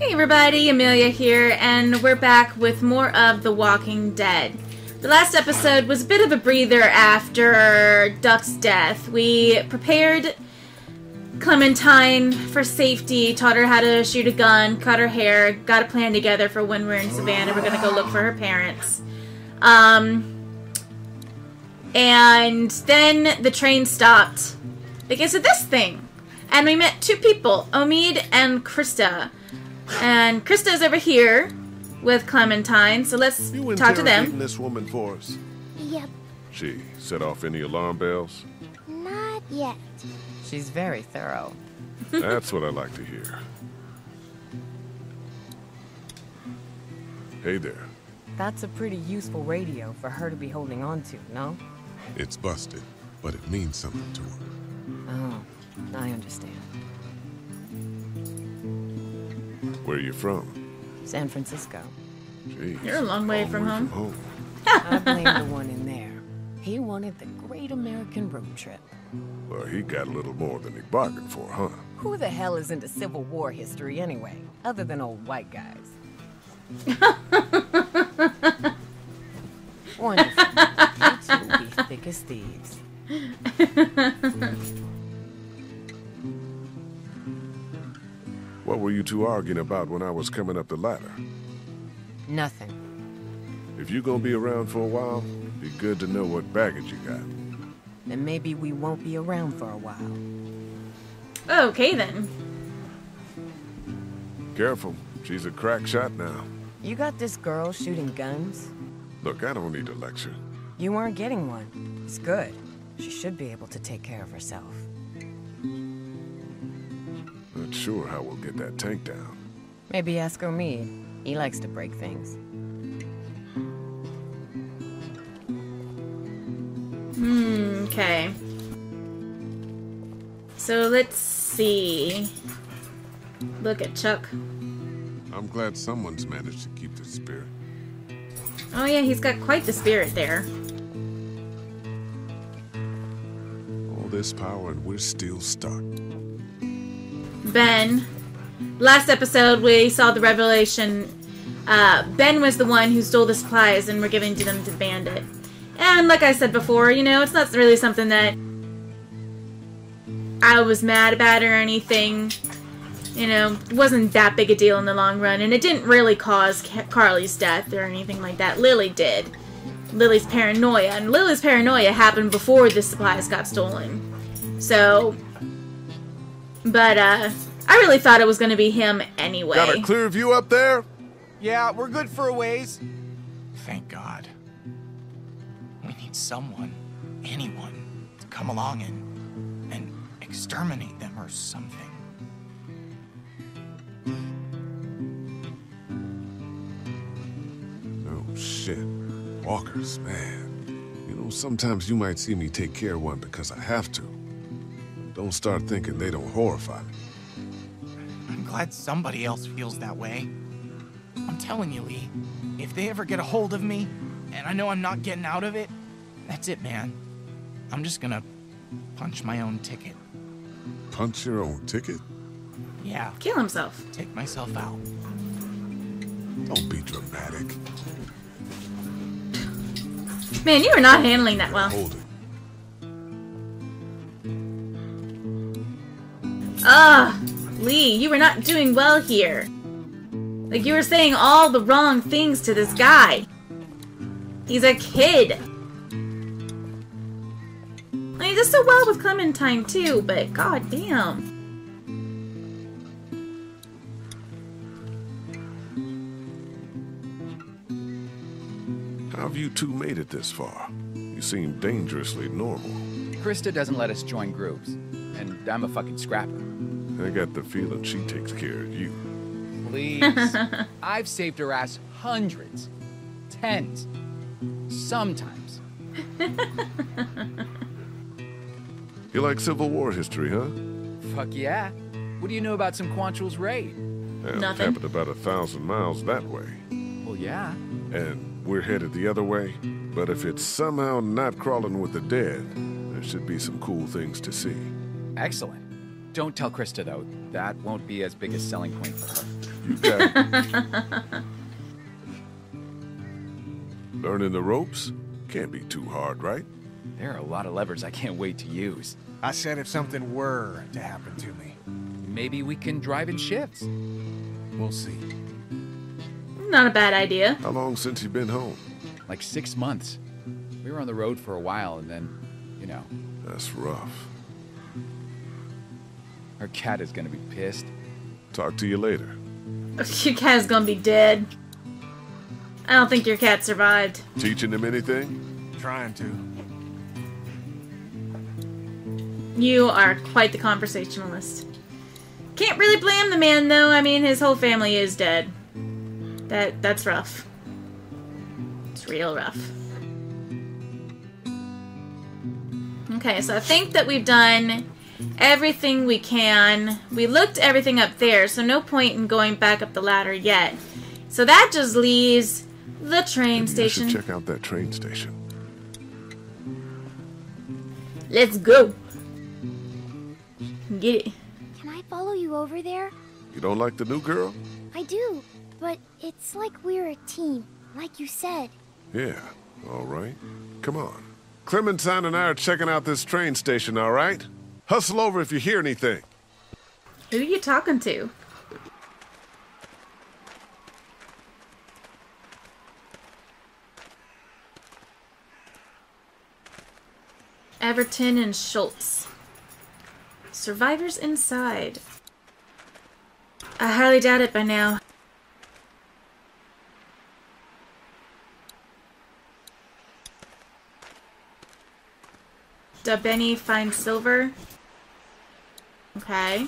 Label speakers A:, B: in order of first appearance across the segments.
A: Hey everybody, Amelia here, and we're back with more of The Walking Dead. The last episode was a bit of a breather after Duck's death. We prepared Clementine for safety, taught her how to shoot a gun, cut her hair, got a plan together for when we're in Savannah. We're gonna go look for her parents. Um, and then the train stopped because of this thing. And we met two people, Omid and Christa. And Christa's over here with Clementine, so let's
B: You
A: talk to
B: interrogating
A: them.
B: this woman for us?
C: Yep,
B: She set off any alarm bells?
C: not yet.
D: She's very thorough.
B: That's what I like to hear. Hey there.
D: That's a pretty useful radio for her to be holding on to, no?
E: It's busted, but it means something to her.
D: Oh, I understand.
B: Where are you from?
D: San Francisco.
B: Jeez,
A: You're a long way from home.
B: home.
D: I blame the one in there. He wanted the great American road trip.
B: Well, he got a little more than he bargained for, huh?
D: Who the hell is into Civil War history anyway, other than old white guys? Wonderful. You two will be thick as thieves.
B: two arguing about when I was coming up the ladder?
D: Nothing.
B: If you're gonna be around for a while, be good to know what baggage you got.
D: Then maybe we won't be around for a while.
A: Okay then.
B: Careful, she's a crack shot now.
D: You got this girl shooting guns?
B: Look, I don't need a lecture.
D: You aren't getting one. It's good. She should be able to take care of herself.
B: Not sure how we'll get that tank down.
D: Maybe ask Omid. He likes to break things.
A: Hmm, okay. So let's see. Look at Chuck.
E: I'm glad someone's managed to keep the spirit.
A: Oh yeah, he's got quite the spirit there.
E: All this power and we're still stuck.
A: Ben. Last episode, we saw the revelation. Uh, ben was the one who stole the supplies and we're giving to them to bandit. And like I said before, you know, it's not really something that I was mad about or anything. You know, it wasn't that big a deal in the long run, and it didn't really cause Carly's death or anything like that. Lily did. Lily's paranoia, and Lily's paranoia happened before the supplies got stolen. So, but uh, I really thought it was going to be him anyway.
B: Got a clear view up there?
F: Yeah, we're good for a ways. Thank God. We need someone, anyone, to come along and and exterminate them or something.
E: Oh, shit. Walkers, man. You know, sometimes you might see me take care of one because I have to. Don't start thinking they don't horrify me.
F: I'm glad somebody else feels that way. I'm telling you, Lee, if they ever get a hold of me, and I know I'm not getting out of it, that's it, man. I'm just gonna punch my own ticket.
E: Punch your own ticket?
F: Yeah,
A: Kill himself.
F: take myself out.
E: Don't be dramatic.
A: Man, you are not handling that well.
E: Hold it.
A: Ugh, Lee, you were not doing well here. Like, you were saying all the wrong things to this guy. He's a kid. I mean, he does so well with Clementine, too, but goddamn.
B: How have you two made it this far? You seem dangerously normal.
G: Christa doesn't let us join groups, and I'm a fucking scrapper.
B: I got the feeling she takes care of you.
G: Please. I've saved her ass hundreds, tens, sometimes.
B: You like Civil War history, huh?
G: Fuck yeah. What do you know about some Quantrill's raid?
B: Well, it
A: Nothing.
B: happened about a thousand miles that way.
G: Well, yeah.
B: And we're headed the other way. But if it's somehow not crawling with the dead, there should be some cool things to see.
G: Excellent. Don't tell Christa, though. That won't be as big a selling point for her.
B: You. Learning the ropes can't be too hard, right?
G: There are a lot of levers I can't wait to use.
C: I said if something were to happen to me,
G: Maybe we can drive in shifts.
C: we'll see.
A: Not a bad idea.
B: How long since you've been home?
G: Like six months. We were on the road for a while and then, you know,
B: That's rough.
G: Our cat is gonna be pissed.
B: Talk to you later.
A: Your cat's gonna be dead. I don't think your cat survived.
B: Teaching him anything?
C: Trying to.
A: You are quite the conversationalist. Can't really blame the man though. I mean, his whole family is dead. That that's rough. It's real rough. Okay, so I think that we've done everything we can. We looked everything up there, so no point in going back up the ladder yet. So that just leaves the train
B: Maybe I should
A: station.
B: check out that train station.
A: Let's go. Get it.
H: Can I follow you over there?
B: You don't like the new girl?
H: I do, but it's like we're a team, like you said.
B: Yeah, all right. Come on. Clementine and I are checking out this train station, all right? Hustle over if you hear anything.
A: Who are you talking to? Everton and Schultz. Survivors inside. I highly doubt it by now. Da Benny finds silver. Okay.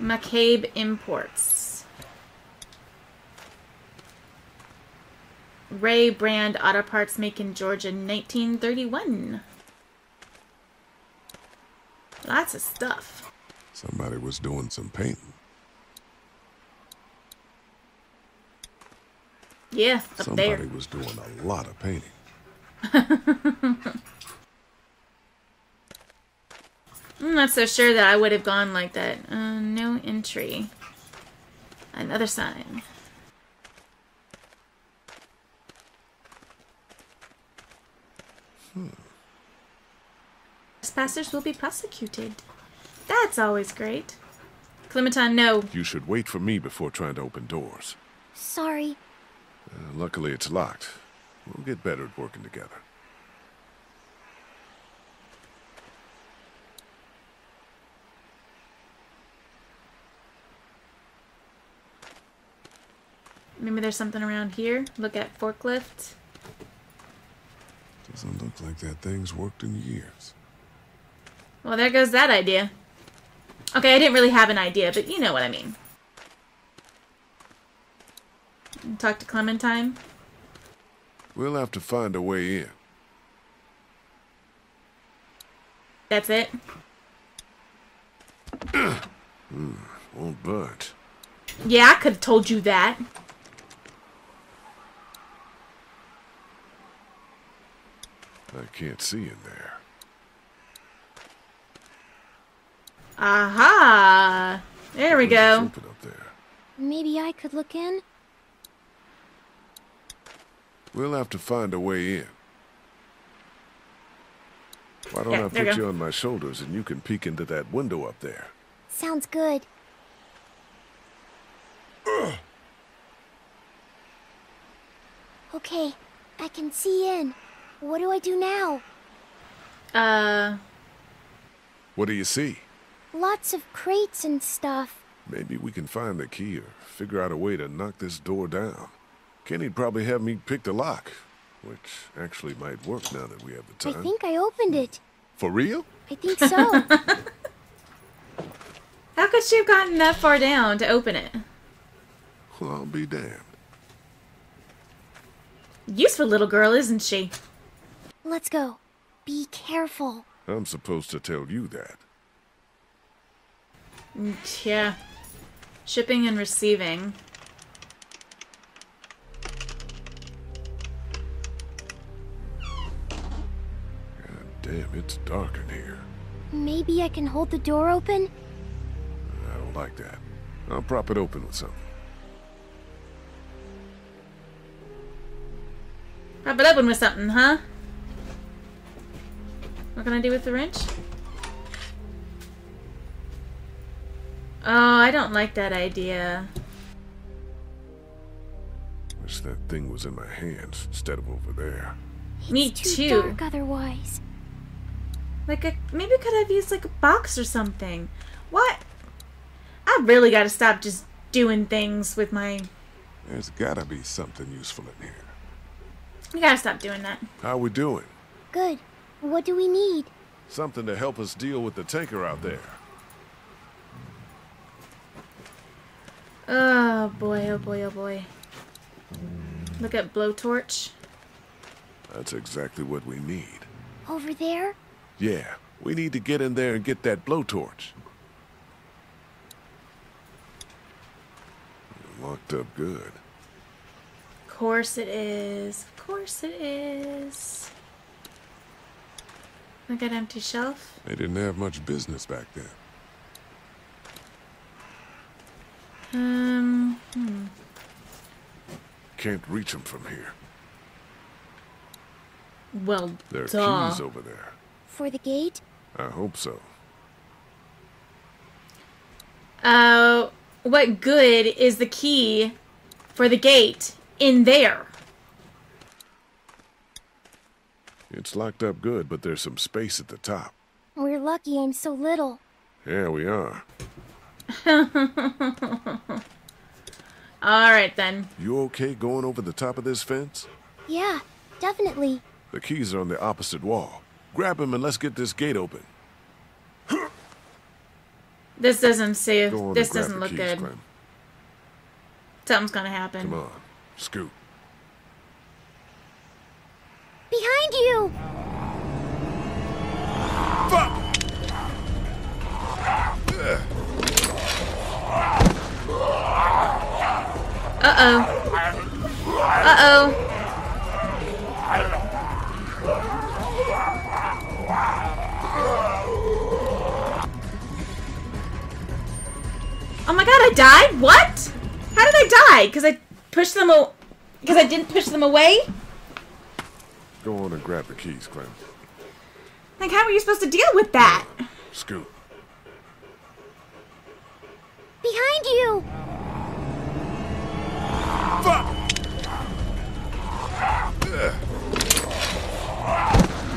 A: McCabe Imports. Ray Brand Auto Parts Make in Georgia 1931. Lots of stuff.
B: Somebody was doing some painting.
A: Yeah, up
B: Somebody
A: there.
B: was doing a lot of painting.
A: I'm not so sure that I would have gone like that. Uh, no entry. Another sign. Trespassers will be prosecuted. That's always great. Clementine, no.
B: You should wait for me before trying to open doors.
H: Sorry.
B: Uh, luckily, it's locked. We'll get better at working together.
A: Maybe there's something around here. Look at forklift.
B: Doesn't look like that thing's worked in years.
A: Well, there goes that idea. Okay, I didn't really have an idea, but you know what I mean. Talk to Clementine.
B: We'll have to find a way in.
A: That's it.
B: Hmm, won't budge.
A: Yeah, I could have told you that.
B: I can't see in there.
A: Aha! There we go.
B: open up there.
H: Maybe I could look in?
B: We'll have to find a way in. Why don't
A: Yeah,
B: I
A: there you
B: put you on my shoulders and you can peek into that window up there?
H: Sounds good. Okay, I can see in. What do I do now?
A: Uh,
B: What do you see?
H: Lots of crates and stuff.
B: Maybe we can find the key or figure out a way to knock this door down. Kenny'd probably have me pick the lock, which actually might work now that we have the
H: I think I opened it.
B: For real?
H: I think so.
A: how could she have gotten that far down to open it?
B: Well, I'll be damned.
A: Useful little girl, isn't she?
H: Let's go. Be careful.
B: I'm supposed to tell you that.
A: Yeah. Shipping and receiving.
B: God damn, it's dark in here.
H: Maybe I can hold the door open?
B: I don't like that. I'll prop it open with something.
A: Prop it open with something, huh? What can I do with the wrench? Oh, I don't like that idea.
B: Wish that thing was in my hands instead of over there.
A: Me
H: too
A: too.
H: dark otherwise.
A: Like, a, maybe I could have used like a box or something. What? I really got to stop just doing things with my.
B: There's gotta be something useful in here.
A: You gotta stop doing that.
B: How we doing?
H: Good. What do we need?
B: Something to help us deal with the tanker out there.
A: Oh boy, oh boy, oh boy. Look at blowtorch.
B: That's exactly what we need.
H: Over there?
B: Yeah, we need to get in there and get that blowtorch. Locked up good.
A: Of course it is. Of course it is. Look at empty shelf.
B: They didn't have much business back then.
A: Um, hmm.
B: Can't reach them from here.
A: Well,
B: There are
A: duh.
B: keys over there.
H: For the gate?
B: I hope so.
A: Uh, what good is the key for the gate in there?
B: It's locked up good, but there's some space at the top.
H: We're lucky I'm so little.
B: Yeah, we are.
A: All right then.
B: You okay going over the top of this fence?
H: Yeah, definitely.
B: The keys are on the opposite wall. Grab them and let's get this gate open.
A: This doesn't see.
B: Go
A: This doesn't look
B: keys,
A: good.
B: Clem.
A: Something's gonna happen.
B: Come on, scoot.
H: Behind you!
A: Uh oh. Uh oh. Oh my god, I died? What? How did I die? Because I pushed them o- Because I didn't push them away?
B: Go on and grab the keys, Clem.
A: Like, how are you supposed to deal with that?
B: Scoot.
H: Behind you!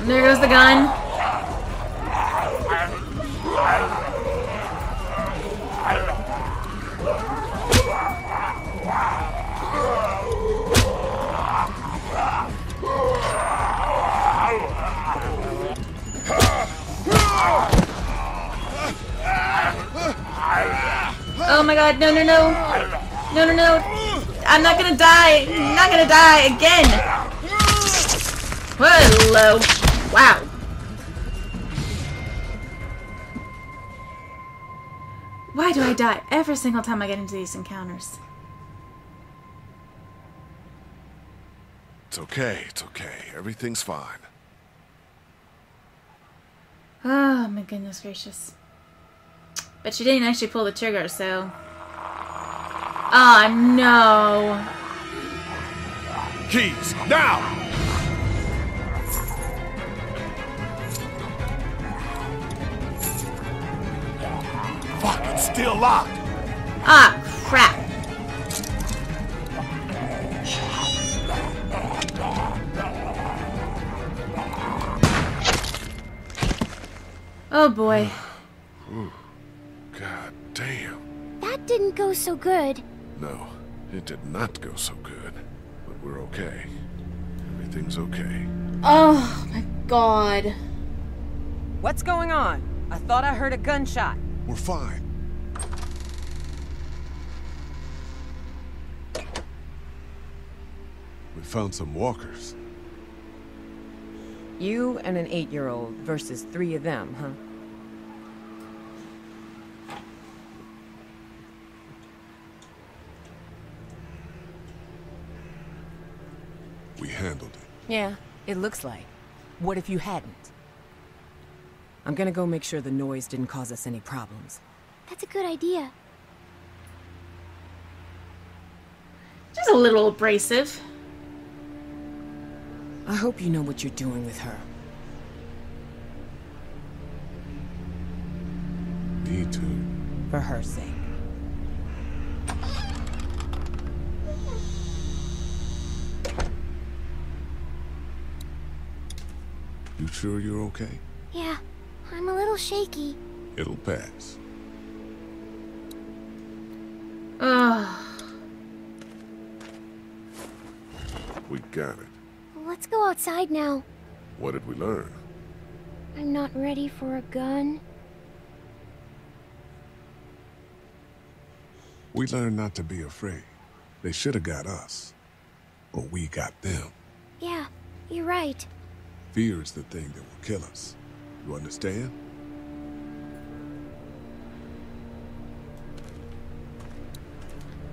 A: There goes the gun. No, no, no. No, no, no. I'm not gonna die. I'm not gonna die again. Hello. Wow. Why do I die every single time I get into these encounters?
B: It's okay, it's okay. Everything's fine.
A: Oh my goodness gracious. But she didn't actually pull the trigger, so. Oh no.
B: Keys, now! Fuck, it's still locked.
A: Ah, crap. Oh boy.
B: God damn.
H: That didn't go so good.
B: No, it did not go so good. But we're okay. Everything's okay.
A: Oh my god.
D: What's going on? I thought I heard a gunshot.
B: We're fine. We found some walkers.
D: You and an eight-year-old versus three of them, huh? Yeah, it looks like. What if you hadn't? I'm gonna go make sure the noise didn't cause us any problems.
H: That's a good idea.
A: Just a little abrasive.
D: I hope you know what you're doing with her.
E: Me too.
D: For her sake.
E: You sure you're okay?
H: Yeah, I'm a little shaky.
E: It'll pass.
A: Ugh.
B: We got it.
H: Let's go outside now.
B: What did we learn?
H: I'm not ready for a gun.
E: We learned not to be afraid. They should have got us. But we got them.
H: Yeah, you're right.
E: Fear is the thing that will kill us. You understand?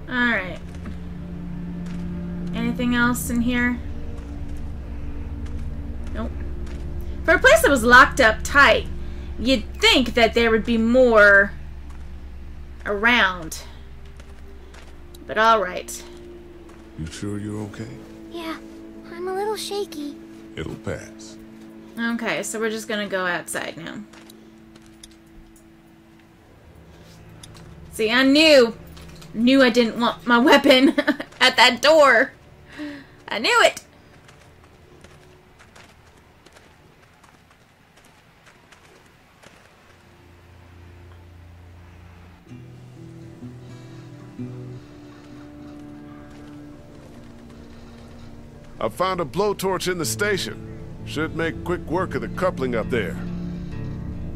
A: Alright. Anything else in here? Nope. For a place that was locked up tight, you'd think that there would be more around. But alright.
E: You sure you're okay?
H: Yeah, I'm a little shaky.
E: It'll pass.
A: Okay, so we're just gonna go outside now. See, I knew, knew I didn't want my weapon at that door. I knew it.
B: I found a blowtorch in the station. Should make quick work of the coupling up there.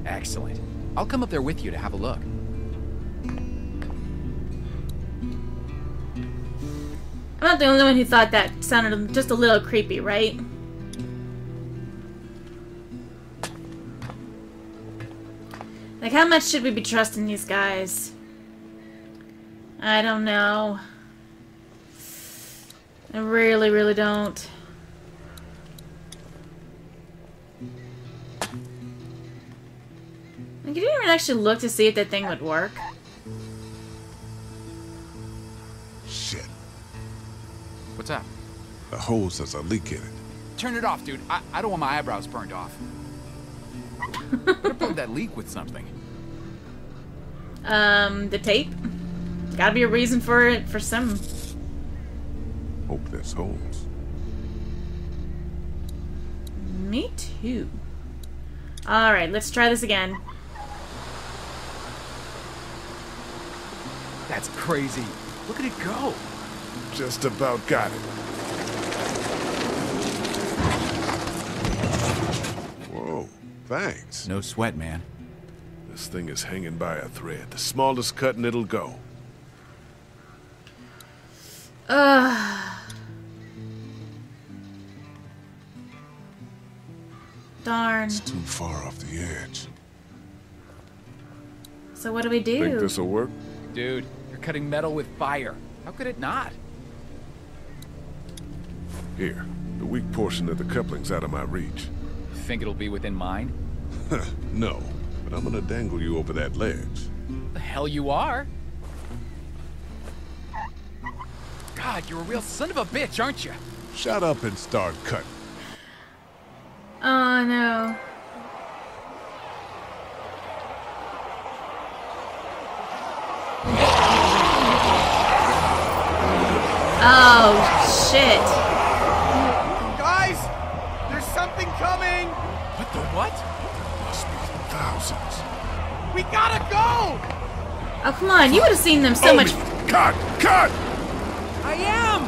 G: Excellent. I'll come up there with you to have a look.
A: I'm not the only one who thought that sounded just a little creepy, right? Like, how much should we be trusting these guys? I don't know. I really, really don't. Like, you didn't even actually look to see if that thing would work.
E: Shit.
G: What's up?
E: The hose has a leak in it.
G: Turn it off, dude. I, I don't want my eyebrows burned off. Better plug that leak with something.
A: Um, the tape? Gotta be a reason for it, for some.
E: Hope this holds.
A: Me too. Alright, let's try this again.
G: That's crazy. Look at it go.
B: Just about got it.
E: Whoa. Thanks.
G: No sweat, man.
B: This thing is hanging by a thread. The smallest cut and it'll go.
A: Ugh. Darn.
E: It's too far off the edge.
A: So what do we do?
B: Think this'll work?
G: Dude, you're cutting metal with fire. How could it not?
B: Here. The weak portion of the coupling's out of my reach.
G: Think it'll be within mine?
E: no, but I'm gonna dangle you over that ledge.
G: The hell you are? God, you're a real son of a bitch, aren't you?
E: Shut up and start cutting.
A: Oh no. Oh shit.
F: Guys, there's something coming.
G: What the what?
E: Must be thousands.
F: We gotta go.
A: Oh come on, you would have seen them so much.
B: Cut! Cut!
G: I am!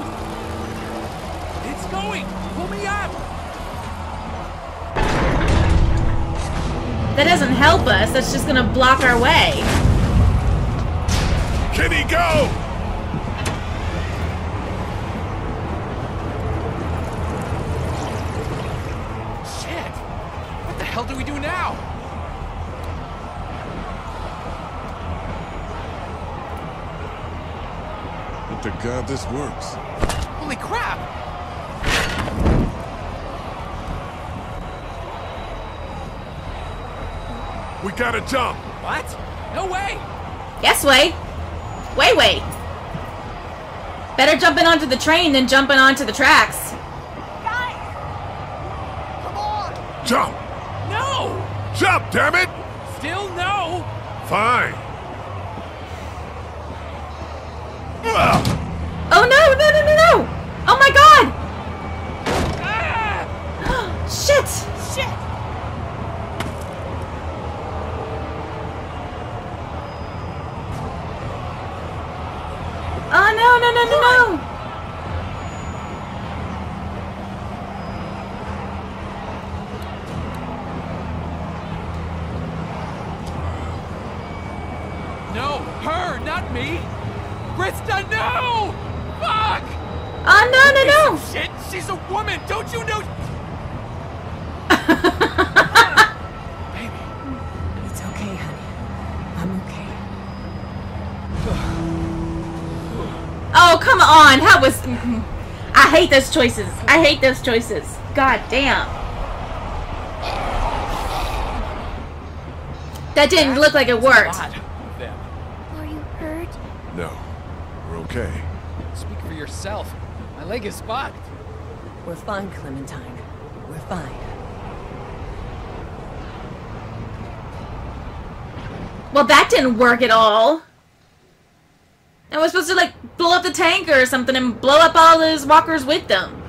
G: It's going! Pull me up!
A: That doesn't help us. That's just gonna block our way.
B: Can he go?
G: Shit! What the hell do we do now?
E: But to God this works.
G: Holy crap!
B: We gotta jump.
G: What? No way!
A: Yes, way. Way, way. Better jumping onto the train than jumping onto the tracks. Guys! Come on!
B: Jump!
G: No!
B: Jump, damn it!
G: Still no!
B: Fine.
A: Oh no, no, no, no, no! Oh my god! Shit!
F: Shit!
A: Oh no, no, no, no, no!
G: No, her, not me! Christa, no! Fuck!
A: Oh no, no, no!
G: Shit, she's a woman, don't you know? Baby,
D: It's okay, honey. I'm okay.
A: Oh, come on! How was. I hate those choices. I hate those choices. God damn. That didn't look like it worked.
G: God, them.
H: Are you hurt?
B: No, we're okay.
G: Speak for yourself. My leg is spot.
D: We're fine, Clementine. We're fine.
A: Well, that didn't work at all. And we're supposed to, like, blow up the tanker or something and blow up all those walkers with them.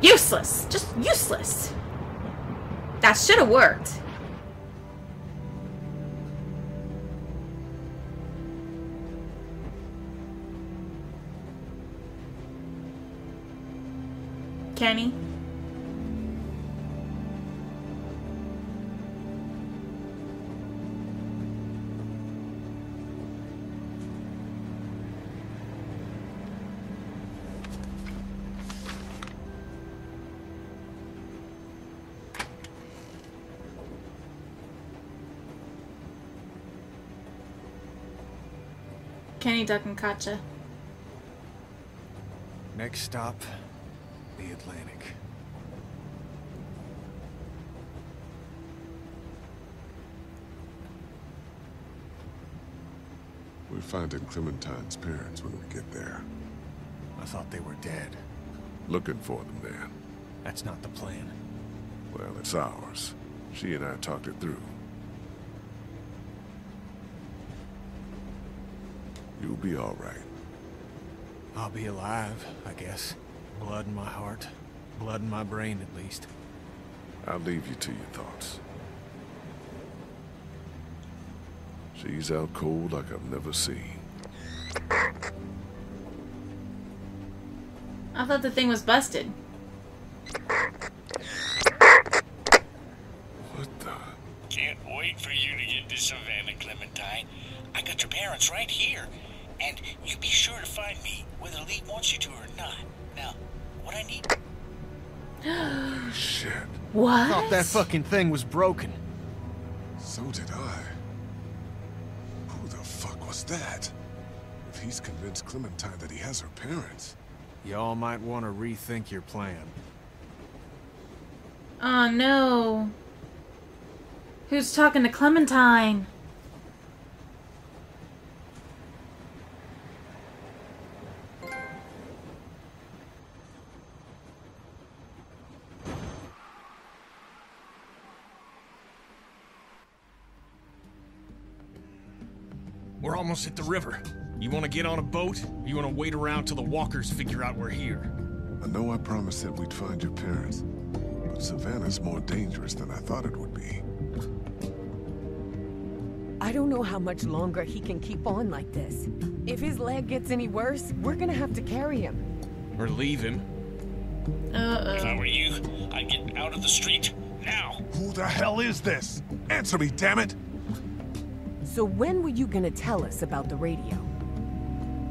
A: Useless. Just useless. That should have worked. Kenny? Kenny Duck and Katjaa.
C: Next stop, the Atlantic.
E: We're finding Clementine's parents when we get there.
C: I thought they were dead.
B: Looking for them, then.
C: That's not the plan.
B: Well, it's ours. She and I talked it through. You'll be all right.
C: I'll be alive, I guess. Blood in my heart. Blood in my brain, at least.
B: I'll leave you to your thoughts. She's out cold like I've never seen.
A: I thought the thing was busted.
B: What the?
I: Can't wait for you to get to Savannah, Clementine. I got your parents right here. And you be sure to find me, whether Lee wants you to or not. Now, what I need...
B: Shit.
A: What?
C: I Thought that fucking thing was broken.
E: So did I. Who the fuck was that? If he's convinced Clementine that he has her parents,
C: Y'all might want to rethink your plan.
A: Oh no. Who's talking to Clementine?
J: Almost at the river. You want to get on a boat? Or you want to wait around till the walkers figure out we're here?
E: I know I promised that we'd find your parents, but Savannah's more dangerous than I thought it would be.
D: I don't know how much longer he can keep on like this. If his leg gets any worse, we're gonna have to carry him.
J: Or leave him? Uh-oh.
I: If I
A: Uh-oh.
I: were you, I'd get out of the street. Now.
B: Who the hell is this? Answer me, damn it!
D: So when were you gonna tell us about the radio?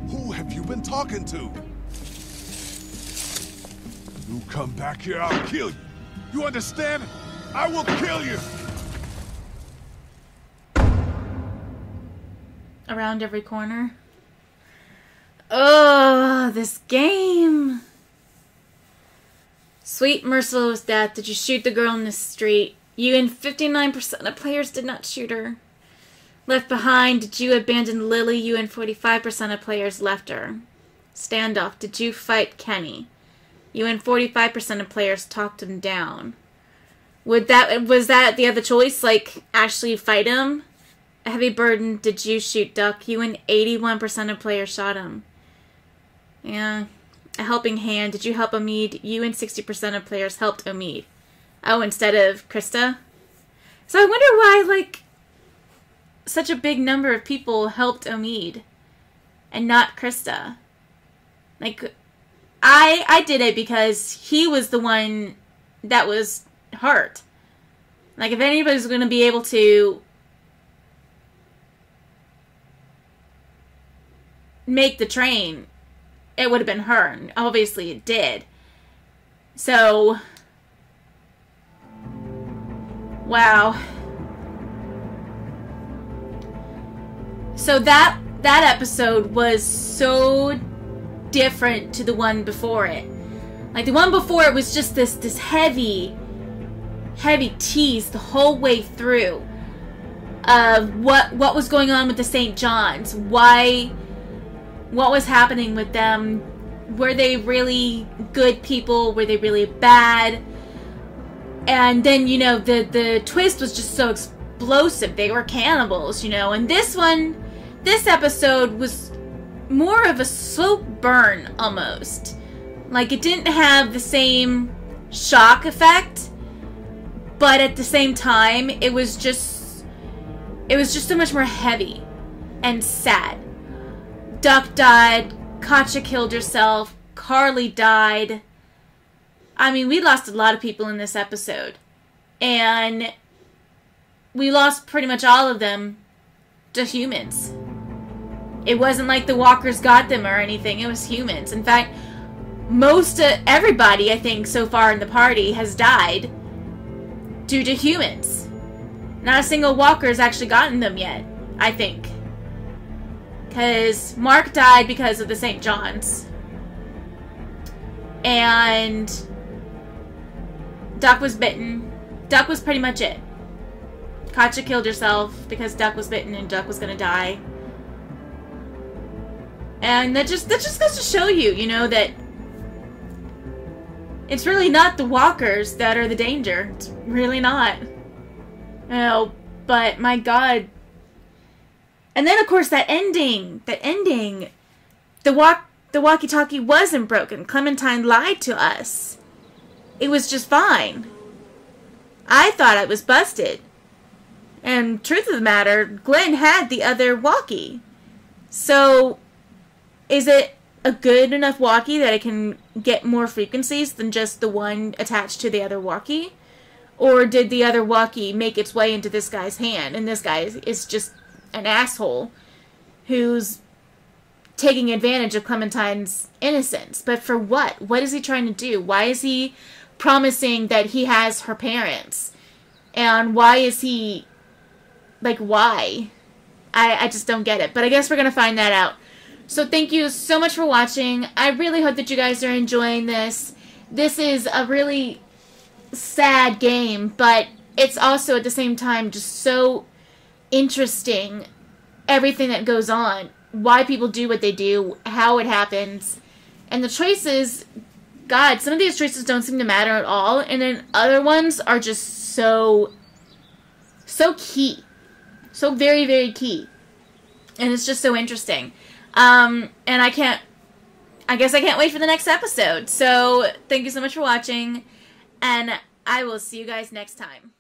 B: Who have you been talking to? You come back here, I'll kill you. You understand? I will kill you!
A: Around every corner. Oh, this game. Sweet merciless death. Did you shoot the girl in the street? You and 59% of players did not shoot her. Left behind, did you abandon Lily? You and 45% of players left her. Standoff, did you fight Kenny? You and 45% of players talked him down. Would that was that the other choice? Like actually fight him? A heavy burden, did you shoot Duck? You and 81% of players shot him. Yeah. A helping hand, did you help Omid? You and 60% of players helped Omid. Oh, instead of Christa? So I wonder why, like, such a big number of people helped Omid and not Christa. Like, I I did it because he was the one that was hurt. Like, if anybody's going to be able to make the train, it would have been her. And obviously, it did. So, wow. So that that episode was so different to the one before it. Like the one before it was just this this heavy heavy tease the whole way through of what what was going on with the St. John's, why what was happening with them, were they really good people, were they really bad? And then, you know, the the twist was just so explosive. They were cannibals, you know. And this one this episode was more of a slow burn almost. Like it didn't have the same shock effect, but at the same time, it was just it was just so much more heavy and sad. Duck died, Katjaa killed herself, Carly died. I mean, we lost a lot of people in this episode. And we lost pretty much all of them to humans. It wasn't like the walkers got them or anything. It was humans. In fact, most everybody I think so far in the party has died due to humans. Not a single walker has actually gotten them yet, I think. Cuz Mark died because of the St. John's. And Duck was bitten. Duck was pretty much it. Katjaa killed herself because Duck was bitten and Duck was gonna die. And that just that just goes to show you, you know, that it's really not the walkers that are the danger. It's really not. You know, but my god. And then of course that ending, that ending. The walk the walkie-talkie wasn't broken. Clementine lied to us. It was just fine. I thought it was busted. And truth of the matter, Glenn had the other walkie. So is it a good enough walkie that it can get more frequencies than just the one attached to the other walkie? Or did the other walkie make its way into this guy's hand and this guy is just an asshole who's taking advantage of Clementine's innocence? But for what? What is he trying to do? Why is he promising that he has her parents? And why is he like why? I, I just don't get it. But I guess we're gonna find that out. So thank you so much for watching. I really hope that you guys are enjoying this. This is a really sad game, but it's also at the same time just so interesting everything that goes on, why people do what they do, how it happens, and the choices. God, some of these choices don't seem to matter at all, and then other ones are just so, so key, so very very key, and it's just so interesting. Um, and I can't, I guess I can't wait for the next episode. So thank you so much for watching, and I will see you guys next time.